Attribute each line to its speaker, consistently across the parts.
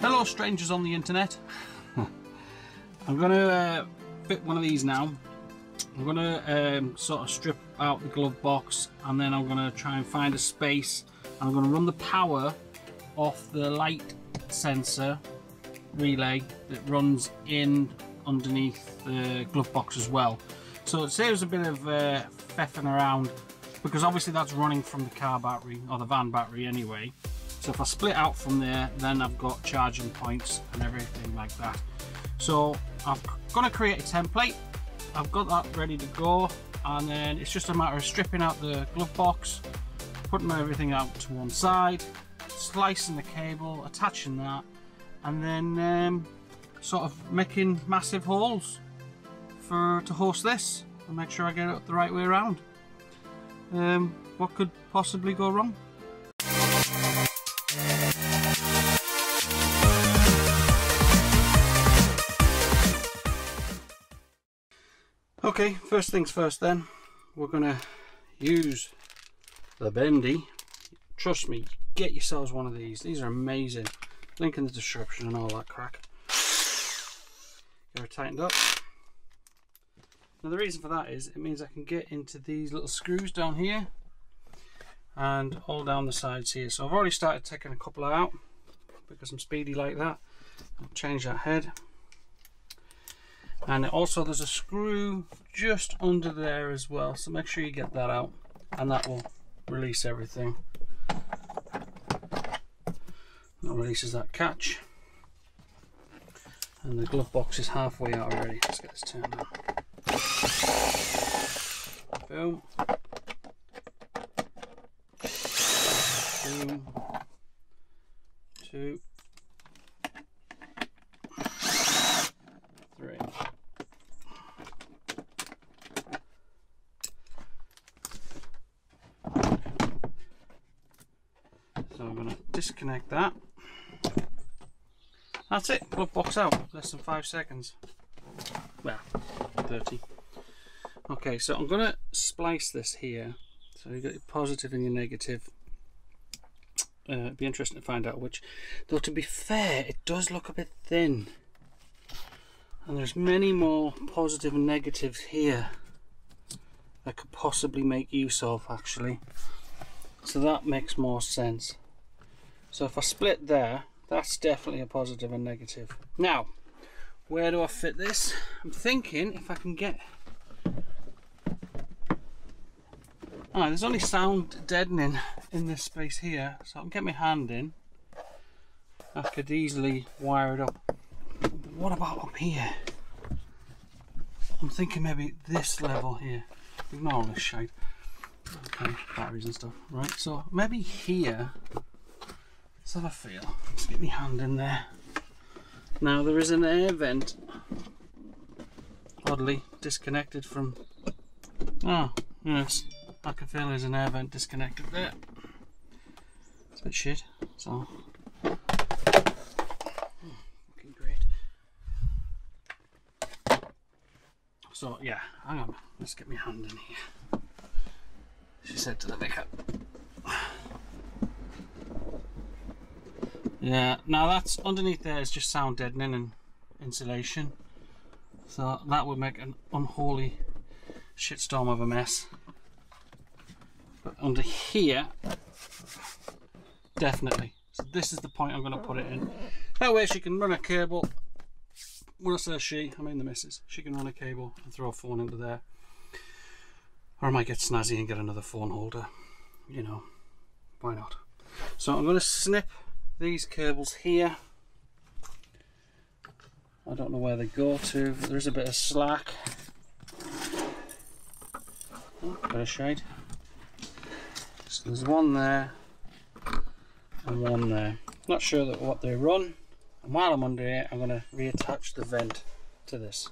Speaker 1: Hello strangers on the internet. I'm going to uh, fit one of these now. I'm going to um, sort of strip out the glove box and then I'm going to try and find a space. I'm going to run the power off the light sensor relay that runs in underneath the glove box as well. So it saves a bit of uh, feffing around because obviously that's running from the car battery or the van battery anyway. So if I split out from there, then I've got charging points and everything like that. So I'm going to create a template. I've got that ready to go. And then it's just a matter of stripping out the glove box, putting everything out to one side, slicing the cable, attaching that, and then um, sort of making massive holes for to host this and make sure I get it the right way around. Um, what could possibly go wrong? Okay, first things first then, we're going to use the bendy. Trust me, get yourselves one of these. These are amazing. Link in the description and all that crack. Get her tightened up. Now the reason for that is it means I can get into these little screws down here and all down the sides here. So I've already started taking a couple out because I'm speedy like that. I'll change that head and also there's a screw just under there as well so make sure you get that out and that will release everything. That releases that catch. And the glove box is halfway out already. Let's get this turned on. Boom two three So I'm going to disconnect that. That's it, glove box out, less than five seconds. Well, 30. Okay, so I'm to splice this here. So you've got your positive and your negative. Uh, it'd be interesting to find out which. Though to be fair, it does look a bit thin. And there's many more positive and negatives here I could possibly make use of actually. So that makes more sense. So if I split there, that's definitely a positive and negative. Now, where do I fit this? I'm thinking if I can get... Ah, there's only sound deadening in this space here, so I can get my hand in. I could easily wire it up. But what about up here? I'm thinking maybe this level here. Ignore all this shade. Okay, batteries and stuff. Right, so maybe here Let's have a feel. Let's get my hand in there. Now there is an air vent, oddly disconnected from. Oh, yes, I can feel there's an air vent disconnected there. It's a bit shit. So, looking great. So yeah, hang on. Let's get my hand in here. She said to the vicar. Yeah, now that's underneath there is just sound deadening and insulation. So that would make an unholy shitstorm of a mess. But under here, definitely. So this is the point I'm going to put it in. That way she can run a cable. When I say she, I mean the missus. She can run a cable and throw a phone into there. Or I might get snazzy and get another phone holder. You know, why not? So I'm going to snip these cables here. I don't know where they go to there's a bit of slack. Oh, bit of shade. So there's one there and one there. Not sure that what they run. And while I'm under here I'm going to reattach the vent to this.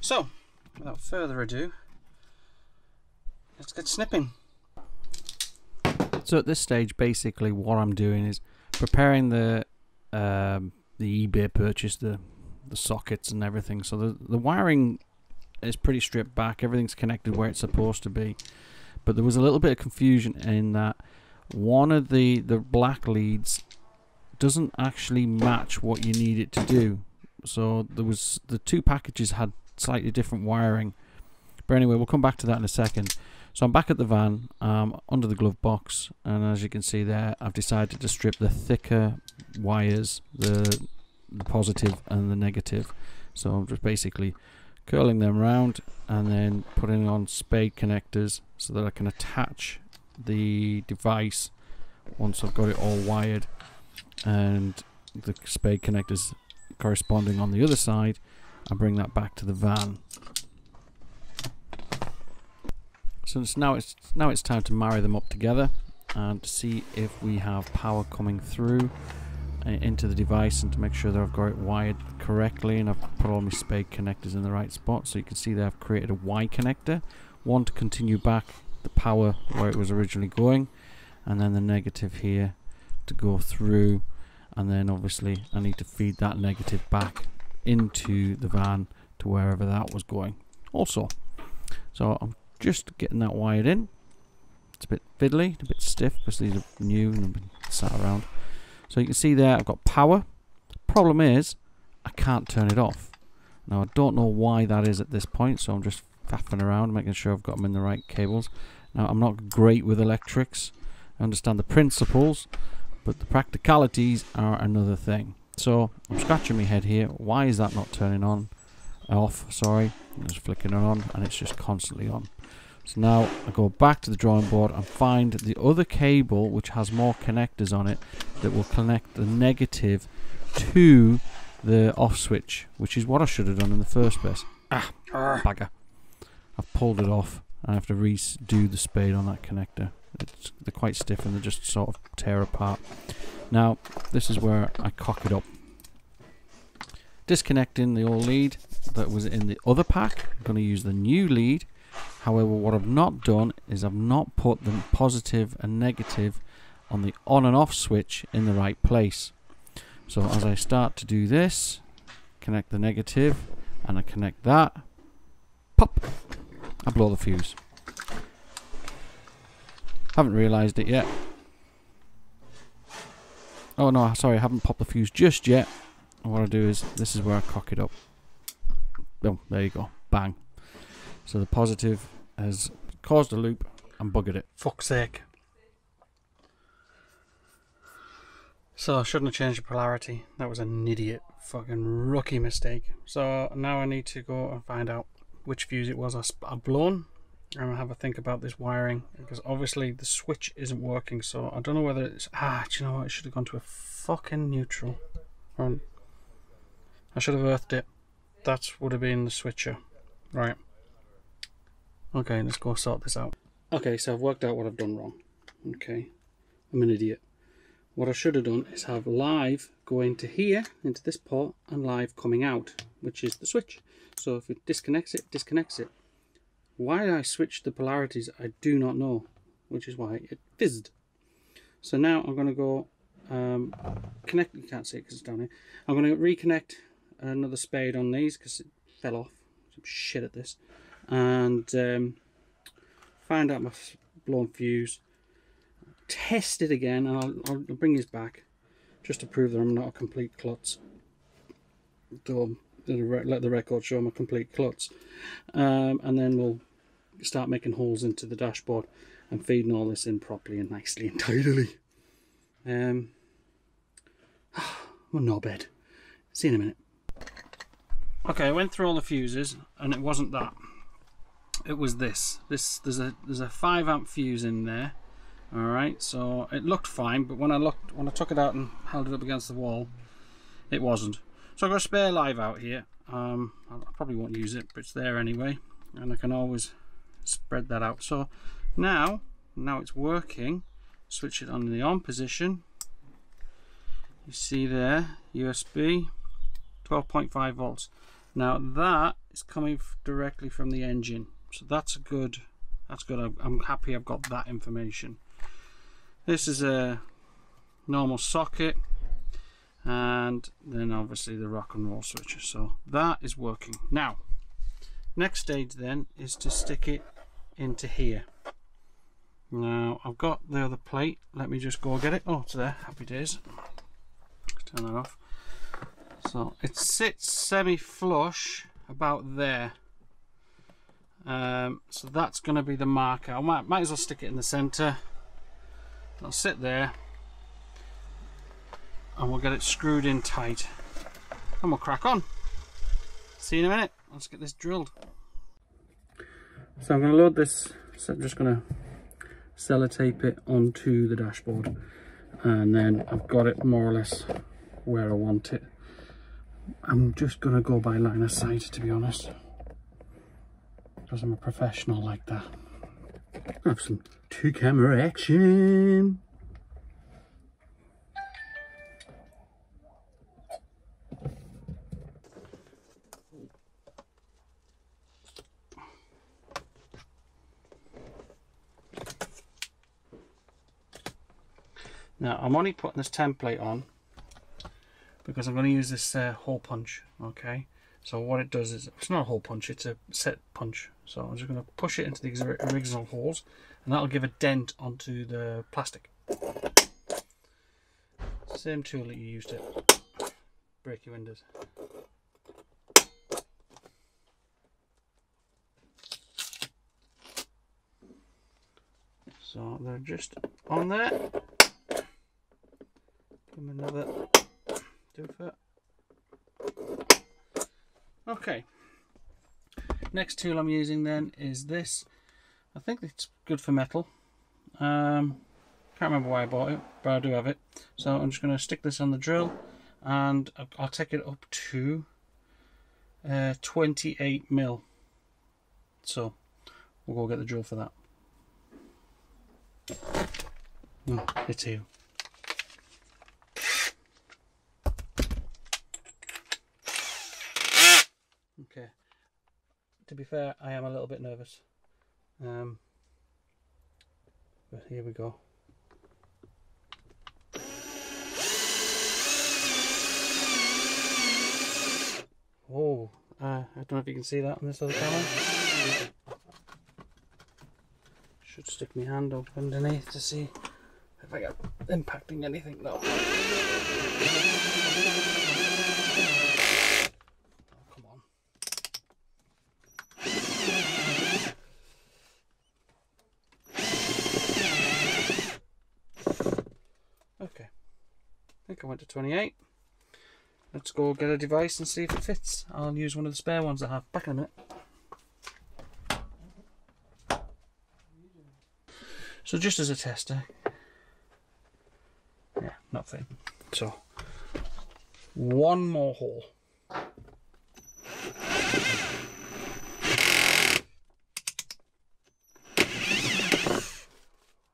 Speaker 1: So without further ado let's get snipping.
Speaker 2: So at this stage basically what I'm doing is preparing the um, the eBay purchase, the the sockets and everything. So the the wiring is pretty stripped back. Everything's connected where it's supposed to be. But there was a little bit of confusion in that one of the the black leads doesn't actually match what you need it to do. So there was the two packages had slightly different wiring. But anyway, we'll come back to that in a second. So I'm back at the van, um, under the glove box, and as you can see there, I've decided to strip the thicker wires, the, the positive and the negative. So I'm just basically curling them round and then putting on spade connectors so that I can attach the device once I've got it all wired and the spade connectors corresponding on the other side and bring that back to the van. So now it's now it's time to marry them up together and see if we have power coming through uh, into the device and to make sure that I've got it wired correctly and I've put all my spade connectors in the right spot. So you can see that I've created a Y connector one to continue back the power where it was originally going and then the negative here to go through. And then obviously I need to feed that negative back into the van to wherever that was going also. So I'm just getting that wired in it's a bit fiddly a bit stiff because these are new and have been sat around so you can see there I've got power problem is I can't turn it off now I don't know why that is at this point so I'm just faffing around making sure I've got them in the right cables now I'm not great with electrics I understand the principles but the practicalities are another thing. So I'm scratching my head here. Why is that not turning on? Off, sorry. Just flicking it on and it's just constantly on. So now I go back to the drawing board and find the other cable which has more connectors on it that will connect the negative to the off switch, which is what I should have done in the first place. Ah, bugger. I've pulled it off I have to redo the spade on that connector. It's, they're quite stiff and they just sort of tear apart. Now, this is where I cock it up. Disconnecting the old lead that was in the other pack. I'm going to use the new lead. However, what I've not done is I've not put the positive and negative on the on and off switch in the right place. So as I start to do this, connect the negative and I connect that, pop, I blow the fuse. Haven't realised it yet. Oh no, sorry, I haven't popped the fuse just yet. What I do is, this is where I cock it up. Boom, there you go. Bang. So the positive has caused a loop and buggered it.
Speaker 1: Fuck's sake. So I shouldn't have changed the polarity. That was an idiot fucking rookie mistake. So now I need to go and find out which fuse it was I've blown and have a think about this wiring because obviously the switch isn't working so I don't know whether it's ah do you know what I should have gone to a fucking neutral or I should have earthed it that would have been the switcher right okay let's go sort this out okay so I've worked out what I've done wrong okay I'm an idiot what I should have done is have live go into here into this port and live coming out which is the switch so if it disconnects it disconnects it why I switched the polarities, I do not know, which is why it fizzed. So now I'm going to go um, connect, you can't see it because it's down here. I'm going to reconnect another spade on these because it fell off. Some shit at this. And um, find out my blown fuse. Test it again and I'll, I'll bring this back just to prove that I'm not a complete klutz. Though let the record show I'm a complete klutz. Um, and then we'll start making holes into the dashboard and feeding all this in properly and nicely and tidily. Um, I'm no bed. See you in a minute. Okay, I went through all the fuses and it wasn't that. It was this. This there's a there's a five amp fuse in there. All right, so it looked fine, but when I looked when I took it out and held it up against the wall, it wasn't. So I've got a spare live out here. Um, I probably won't use it, but it's there anyway, and I can always spread that out. So now, now it's working. Switch it on the on position. You see there, USB, 12.5 volts. Now that is coming directly from the engine, so that's a good. That's good. I'm happy I've got that information. This is a normal socket and then obviously the rock and roll switcher so that is working now next stage then is to stick it into here now I've got the other plate let me just go get it oh it's there happy days turn that off. So it sits semi-flush about there. Um, so that's going to be the marker. I might, might as well stick it in the centre. I'll sit there and we'll get it screwed in tight and we'll crack on. See you in a minute. Let's get this drilled. So I'm going to load this, so I'm just going to sellotape it onto the dashboard and then I've got it more or less where I want it. I'm just going to go by line of sight to be honest because I'm a professional like that. Have some two camera action. Now I'm only putting this template on because I'm going to use this uh, hole punch okay so what it does is it's not a hole punch it's a set punch so I'm just going to push it into the original holes and that'll give a dent onto the plastic same tool that you used to break your windows so they're just on there Give him another doofer. Okay. Next tool I'm using then is this. I think it's good for metal. Um, can't remember why I bought it, but I do have it. So I'm just going to stick this on the drill and I'll take it up to uh, 28 mil. So we'll go get the drill for that. Oh, it's here. Okay. To be fair, I am a little bit nervous. Um, but here we go. Oh, uh, I don't know if you can see that on this other camera. Should stick my hand up underneath to see if I get impacting anything. No. I went to 28. Let's go get a device and see if it fits. I'll use one of the spare ones I have. Back in a minute. So just as a tester, eh? yeah, nothing. So one more hole.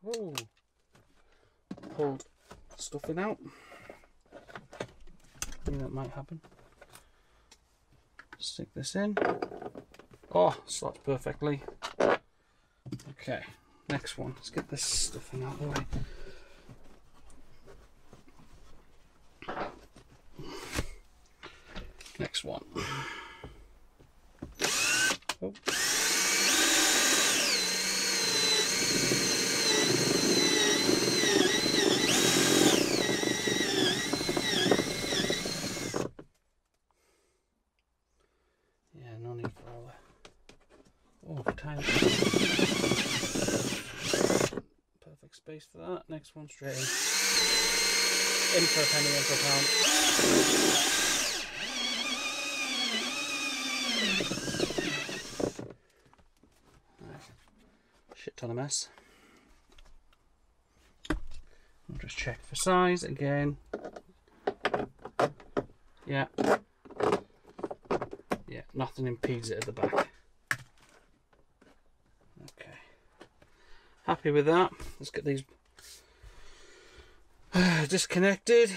Speaker 1: Oh, pulled stuffing out that might happen. Stick this in. Oh, slots perfectly. Okay, next one. Let's get this stuffing out of the way. Next one. Oh. Oh, space for that. Next one straight in. In for a penny, in for a pound. Shit ton of mess. I'll just check for size again. Yeah. Nothing impedes it at the back. Okay, happy with that. Let's get these disconnected.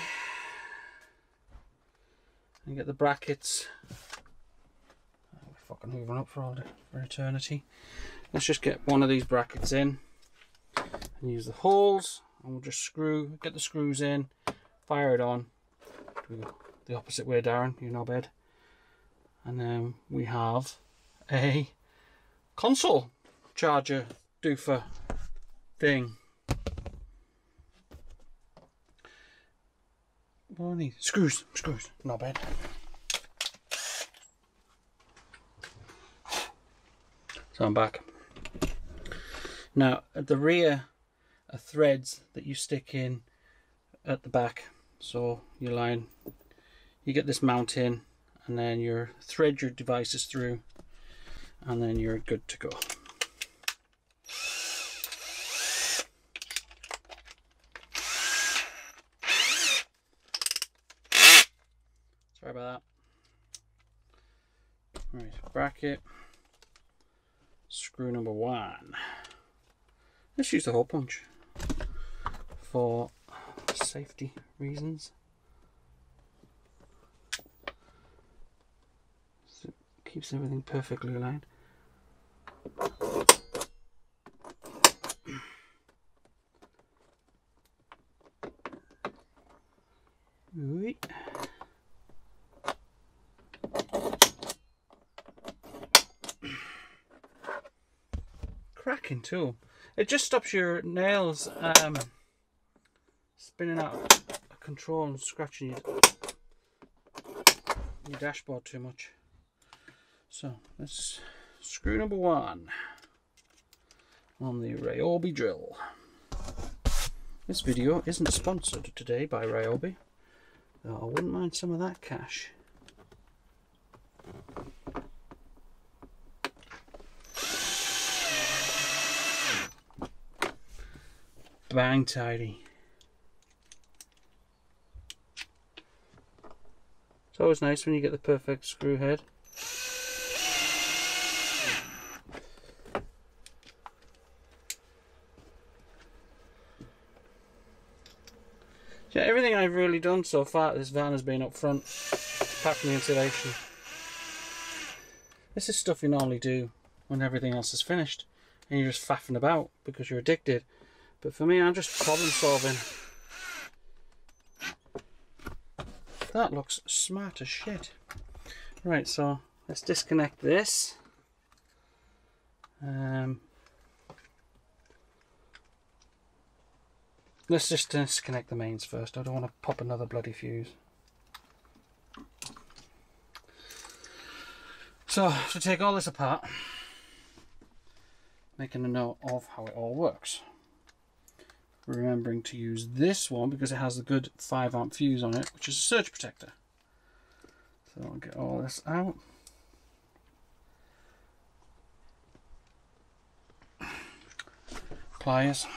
Speaker 1: And get the brackets. Oh, fucking moving up for all for eternity. Let's just get one of these brackets in. And use the holes. And we'll just screw get the screws in. Fire it on. The opposite way Darren. You know bed and then we have a console charger doofer thing. What do? Screws, screws, not bad. So I'm back. Now at the rear are threads that you stick in at the back. So your line, you get this mount in and then you thread your devices through and then you're good to go. Sorry about that. Right, bracket, screw number one. Let's use the hole punch for safety reasons. So it keeps everything perfectly aligned. Cracking tool. It just stops your nails um, spinning out of control and scratching your, your dashboard too much. So let's screw number one on the Ryobi drill. This video isn't sponsored today by Ryobi. though I wouldn't mind some of that cash. Bang tidy. It's always nice when you get the perfect screw head. Yeah, everything I've really done so far this van has been up front, apart from the insulation. This is stuff you normally do when everything else is finished and you're just faffing about because you're addicted. But for me, I'm just problem solving. That looks smart as shit. Right, so let's disconnect this. Um, let's just disconnect the mains first. I don't want to pop another bloody fuse. So, to take all this apart, making a note of how it all works remembering to use this one because it has a good 5 amp fuse on it, which is a surge protector. So I'll get all this out. Pliers.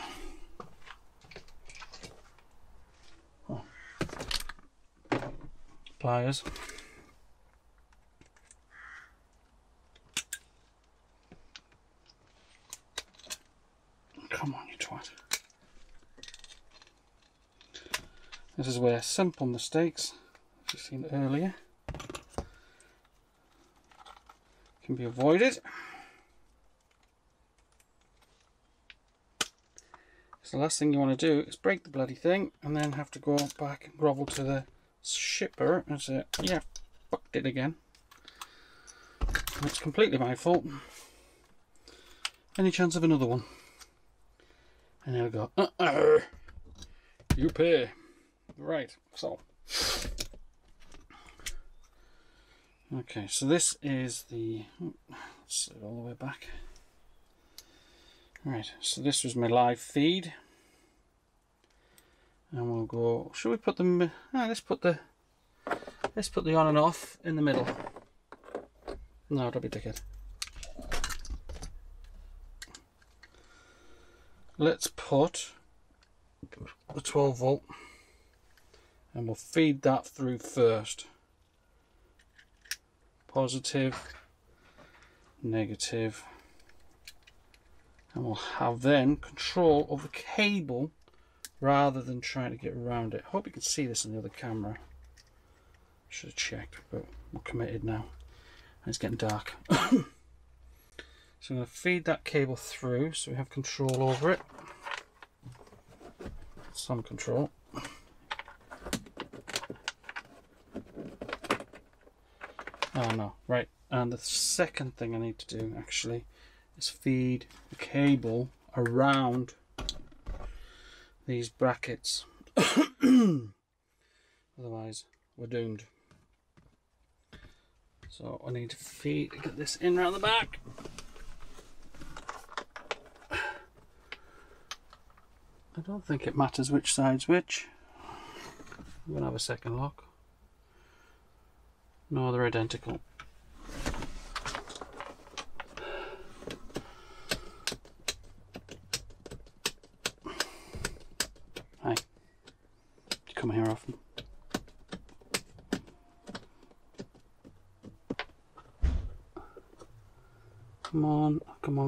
Speaker 1: Come on, you twat. This is where simple mistakes, as you've seen earlier, can be avoided. So the last thing you want to do is break the bloody thing and then have to go back and grovel to the shipper and it? yeah, fucked it again. It's completely my fault. Any chance of another one? And they'll go, uh-uh, you pay. Right, so. Okay, so this is the, let's it all the way back. Right, so this was my live feed. And we'll go, should we put them, ah, let's put the, let's put the on and off in the middle. No, don't be dickhead. Let's put the 12 volt and we'll feed that through first positive negative and we'll have then control of the cable rather than trying to get around it. I hope you can see this on the other camera. Should have checked, but we're committed now. And it's getting dark. so I'm going to feed that cable through so we have control over it. Some control. Oh no, right. And the second thing I need to do actually is feed the cable around these brackets. Otherwise, we're doomed. So I need to feed, get this in around the back. I don't think it matters which side's which. I'm gonna have a second look. No, they're identical. Hi. You come here often? Come on,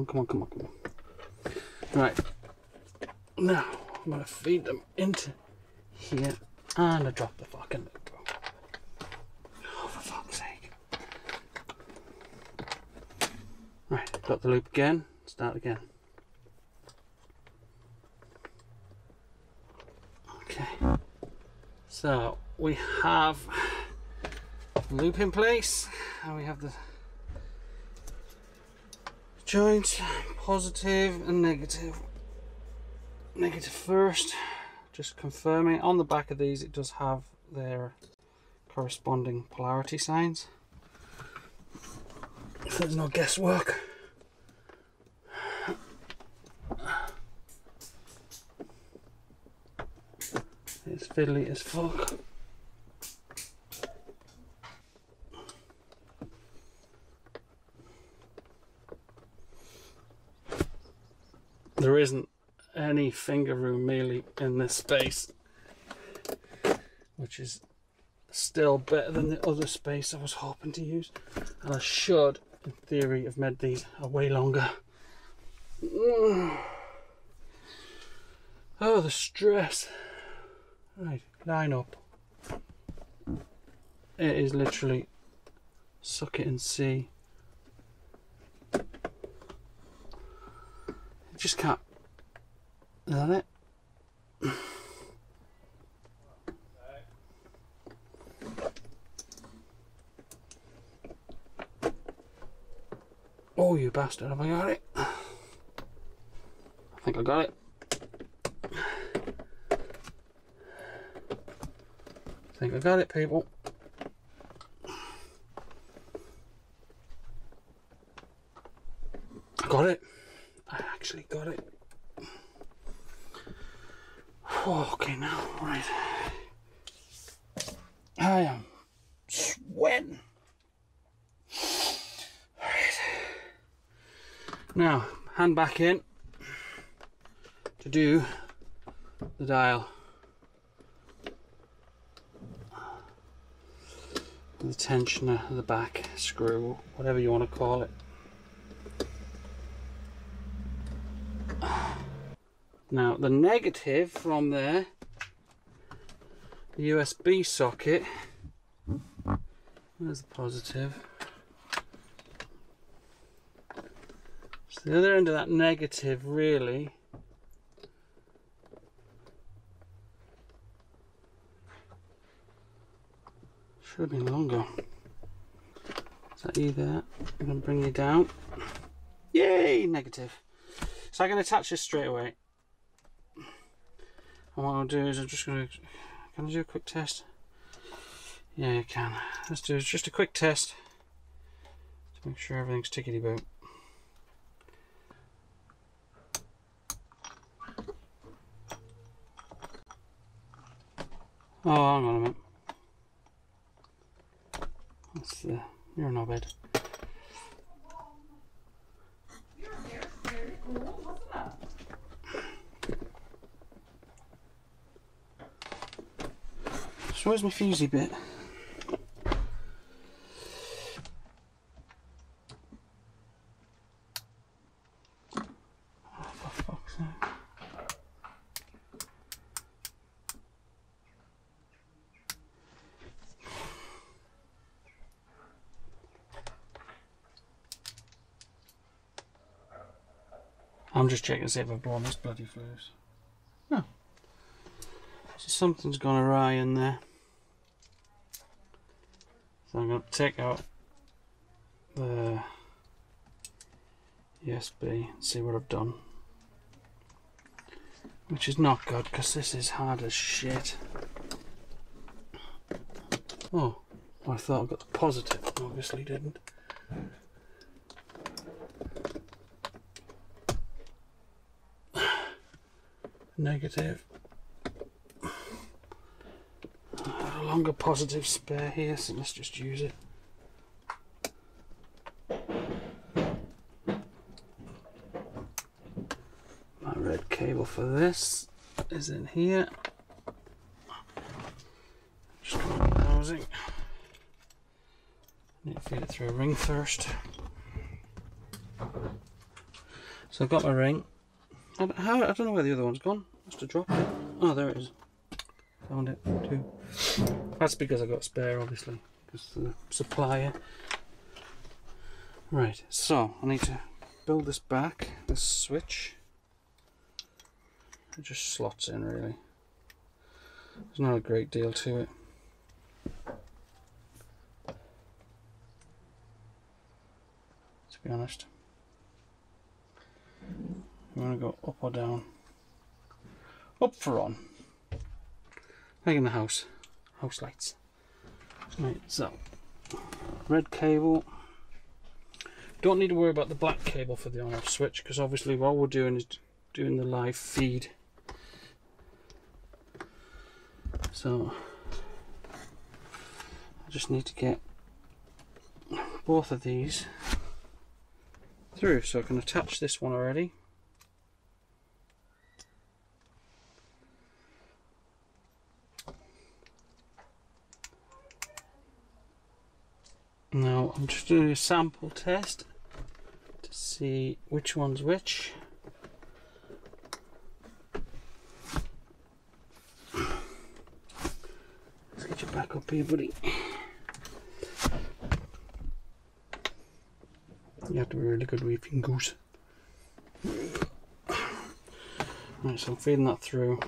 Speaker 1: come on, come on, come on. Right. Now, I'm going to feed them into here and I drop the fucking loop. Oh, for fuck's sake. Right, got the loop again. Start again. Okay. So, we have loop in place and we have the joints positive and negative. Negative first just confirming. On the back of these it does have their corresponding polarity signs. If there's no guesswork. It's fiddly as fuck there isn't any finger room merely in this space which is still better than the other space I was hoping to use. And I should in theory have made these a way longer. Oh the stress. Right line up. It is literally suck it and see. Just can't is that it? Oh, you bastard, have I got it? I think I got it. I think I got it, people. I got it. I actually got it. Oh, okay, now, right. I am sweating. Right. Now, hand back in to do the dial. The tensioner, the back screw, whatever you want to call it. Now the negative from there, the USB socket, there's the positive. So the other end of that negative really should have been longer. Is that you there? I'm going to bring you down. Yay, negative. So I can attach this straight away. And what I'll do is I'm just going to, can I do a quick test? Yeah, you can. Let's do just a quick test to make sure everything's tickety boot. Oh, hang on a minute. That's the, you're no bed. So where's my fusey bit? Oh. I'm just checking to see if I've blown this bloody fuse. No. So something's gone awry in there. So I'm going to take out the USB and see what I've done. Which is not good because this is hard as shit. Oh, I thought I got the positive, obviously didn't. Negative. I have a longer positive spare here, so let's just use it. My red cable for this is in here. Just browsing. Need to feed it through a ring first. So I've got my ring. I don't know where the other one's gone. Must have dropped it. Oh, there it is. Found it too. That's because I got spare, obviously, because the supplier. Right, so I need to build this back, this switch. It just slots in really. There's not a great deal to it. To be honest. You want to go up or down? Up for on. Like in the house. House lights. Right, so red cable. Don't need to worry about the black cable for the on off switch because obviously what we're doing is doing the live feed. So I just need to get both of these through so I can attach this one already. Now I'm just doing a sample test to see which one's which. Let's get you back up here, buddy. You have to be really good weeping goose. Right, so I'm feeding that through.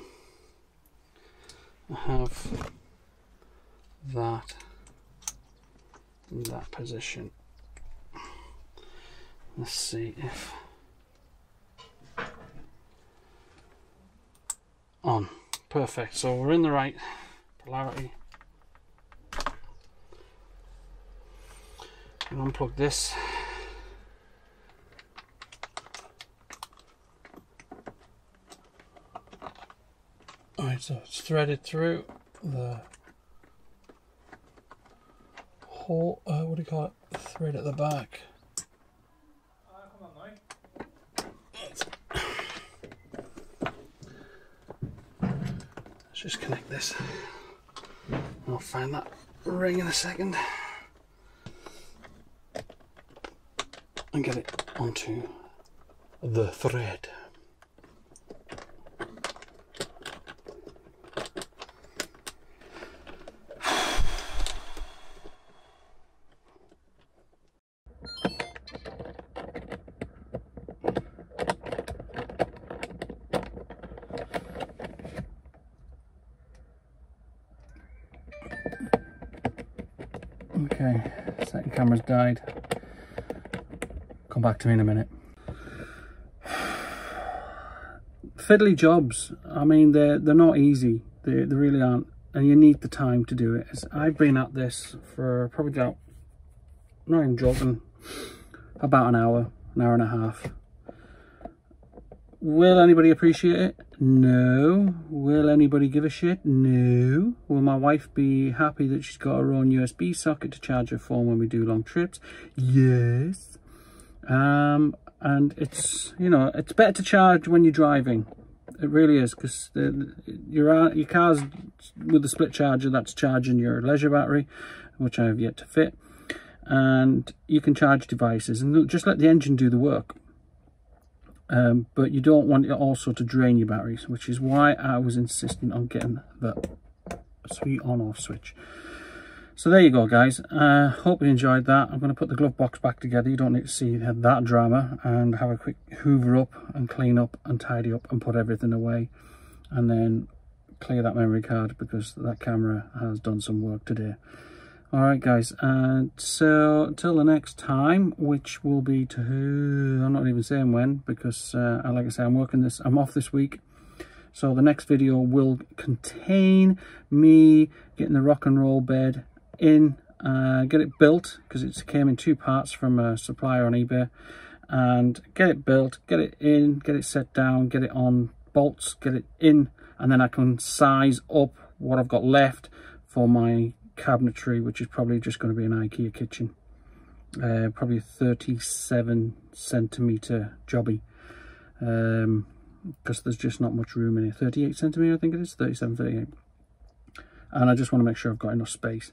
Speaker 1: I have that that position. Let's see if on. Perfect. So we're in the right polarity. unplug this. Alright, so it's threaded through the hole, uh, what do you call it, thread at the back. Let's just connect this. I'll find that ring in a second. And get it onto the thread. Okay, second camera's died. Come back to me in a minute. Fiddly jobs, I mean, they're, they're not easy. They, they really aren't. And you need the time to do it. I've been at this for probably about, not even joking, about an hour, an hour and a half. Will anybody appreciate it? No. Will anybody give a shit? No. Will my wife be happy that she's got her own USB socket to charge her phone when we do long trips? Yes. Um, and it's, you know, it's better to charge when you're driving. It really is, because your, your car's with a split charger, that's charging your leisure battery, which I have yet to fit. And you can charge devices and just let the engine do the work um, but you don't want it also to drain your batteries which is why I was insisting on getting the sweet on off switch. So there you go guys. Uh, hope you enjoyed that. I'm going to put the glove box back together. You don't need to see that drama and have a quick hoover up and clean up and tidy up and put everything away and then clear that memory card because that camera has done some work today all right guys and so until the next time which will be to i'm not even saying when because uh, like i say i'm working this i'm off this week. So the next video will contain me getting the rock and roll bed in, uh, get it built, because it came in two parts from a supplier on eBay, and get it built, get it in, get it set down, get it on bolts, get it in, and then I can size up what I've got left for my cabinetry, which is probably just going to be an IKEA kitchen. Uh, probably a 37 centimeter jobby. Because um, there's just not much room in here 38 centimeter I think it is? 37 38 and I just want to make sure I've got enough space.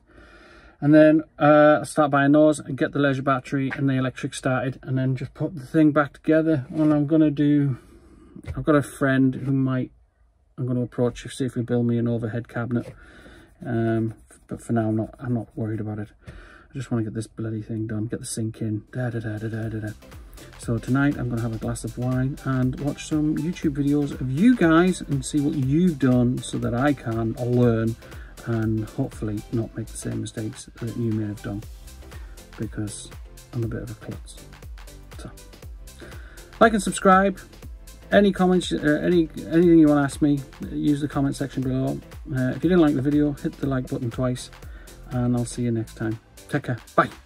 Speaker 1: And then uh, start buying those and get the leisure battery and the electric started and then just put the thing back together. And I'm gonna do I've got a friend who might I'm going to approach to see if he build me an overhead cabinet um, but for now I'm not I'm not worried about it. I just want to get this bloody thing done get the sink in. Da da da da da da, da. so tonight I'm going to have a glass of wine and watch some YouTube videos of you guys and see what you've done so that I can learn and hopefully not make the same mistakes that you may have done. Because I'm a bit of a klutz. So like and subscribe. Any comments uh, any anything you want to ask me use the comment section below uh, if you didn't like the video hit the like button twice and i'll see you next time. Take care. Bye